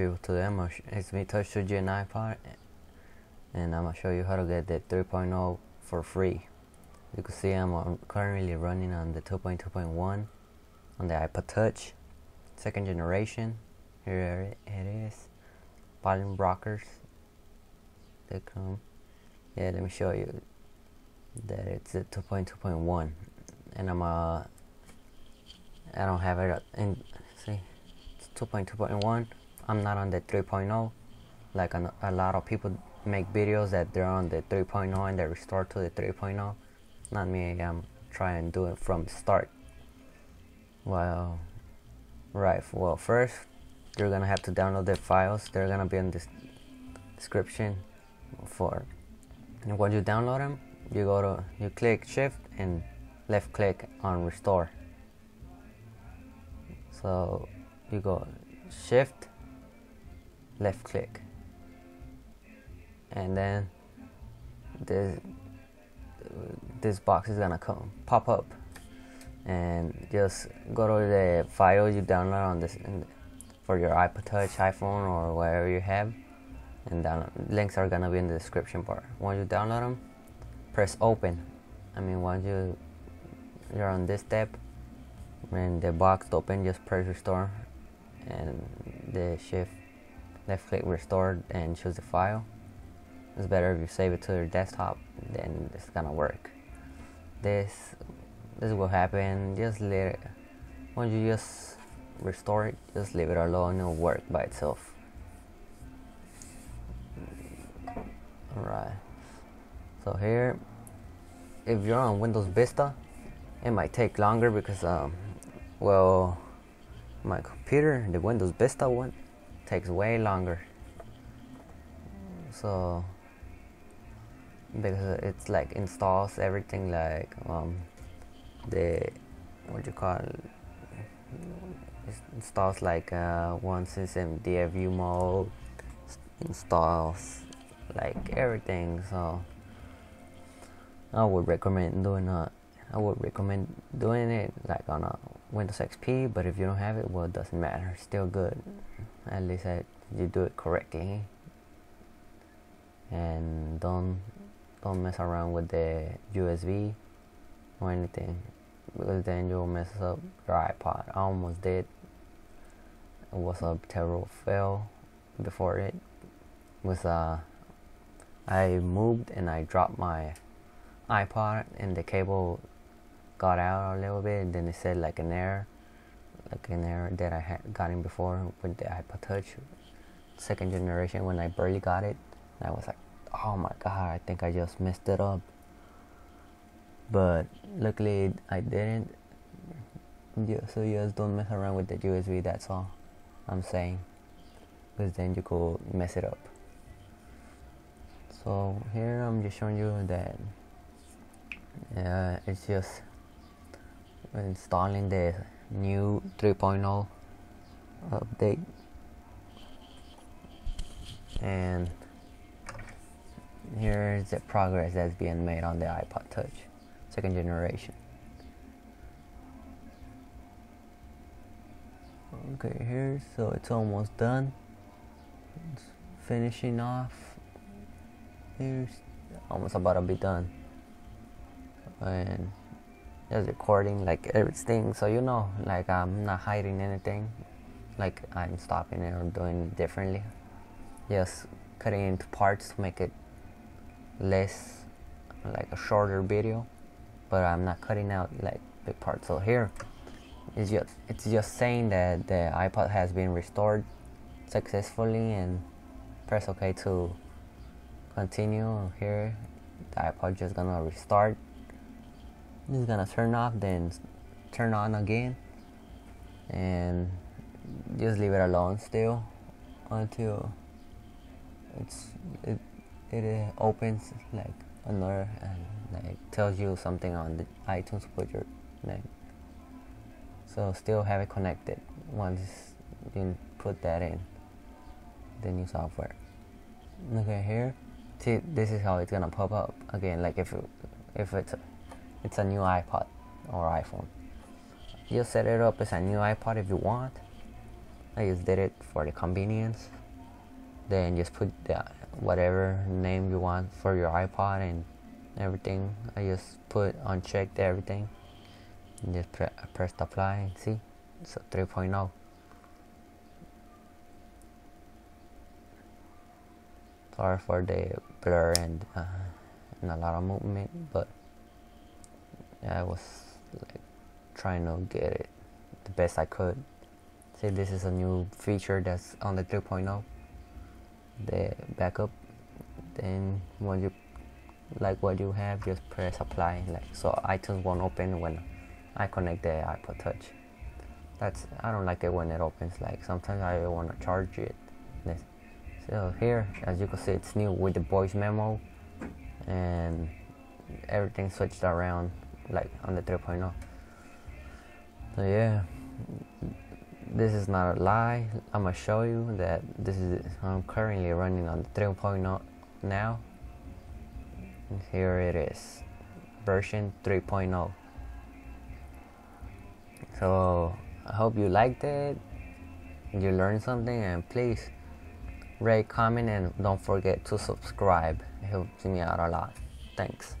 people today. I'm gonna it's me Touch2GenIpod and I'm gonna show you how to get the 3.0 for free. You can see I'm currently running on the 2.2.1 on the iPod Touch, second generation. Here it is. Volume rockers. They come. Yeah, let me show you that it's a 2.2.1 and I'm uh I don't have it in see it's 2.2.1 I'm not on the 3.0 like a, a lot of people make videos that they're on the 3.0 and they restore to the 3.0 not me I'm trying to do it from start. Well right well first you're gonna have to download the files. They're gonna be in the description for and once you download them you go to you click shift and left click on restore. So you go shift left click and then this this box is gonna come pop up and just go to the file you download on this for your iPod Touch, iPhone, or whatever you have, and download. links are gonna be in the description bar. Once you download them, press open. I mean, once you you're on this step, when the box open, just press restore, and the shift left click restore and choose the file. It's better if you save it to your desktop, then it's gonna work. This this will happen. Just let it. Once you just restore it, just leave it alone. It'll work by itself. Alright. So here, if you're on Windows Vista, it might take longer because, um, well, my computer, the Windows Vista one, takes way longer. So because it's like installs everything like um, the what you call it, installs like uh, one system DFU mode installs like everything so I would recommend doing a I would recommend doing it like on a Windows XP but if you don't have it well it doesn't matter still good at least I, you do it correctly and don't don't mess around with the USB or anything because then you'll mess up your iPod. I almost did. It was a terrible fail before it. Was uh, I moved and I dropped my iPod and the cable got out a little bit and then it said like an error, like an error that I had gotten before with the iPod Touch, second generation when I barely got it. I was like, oh my god, I think I just messed it up. But luckily I didn't. So you just don't mess around with the USB, that's all I'm saying. Because then you could mess it up. So here I'm just showing you that uh, it's just installing the new 3.0 update and here's the progress that's being made on the iPod Touch, second generation. Okay, here, so it's almost done. It's finishing off. Here's almost about to be done. And just recording like everything, so you know, like I'm not hiding anything, like I'm stopping it or doing it differently. Just cutting into parts to make it less like a shorter video. But I'm not cutting out like big parts. So here it's just it's just saying that the iPod has been restored successfully and press OK to continue here. The iPod just gonna restart it's gonna turn off then turn on again and just leave it alone still until it's it it opens like another and like tells you something on the iTunes put your name. So still have it connected once you put that in the new software. Okay, here, see this is how it's gonna pop up again. Like if if it's it's a new iPod or iPhone, you set it up as a new iPod if you want, I just did it for the convenience. Then just put the, whatever name you want for your iPod and everything. I just put unchecked everything. And just pre- press apply and see. So 3.0. Sorry for the blur and, uh, and a lot of movement, but I was like trying to get it the best I could. See, this is a new feature that's on the 3.0. The backup. Then when you like what you have, just press apply. Like so, iTunes won't open when I connect the iPod Touch. That's I don't like it when it opens. Like sometimes I want to charge it. So here, as you can see, it's new with the voice memo and everything switched around like on the 3.0 so yeah this is not a lie. I'm gonna show you that this is i'm currently running on the 3.0 now. Here it is. Version 3.0 so i hope you liked it you learned something and please rate comment and don't forget to subscribe. It helps me out a lot. Thanks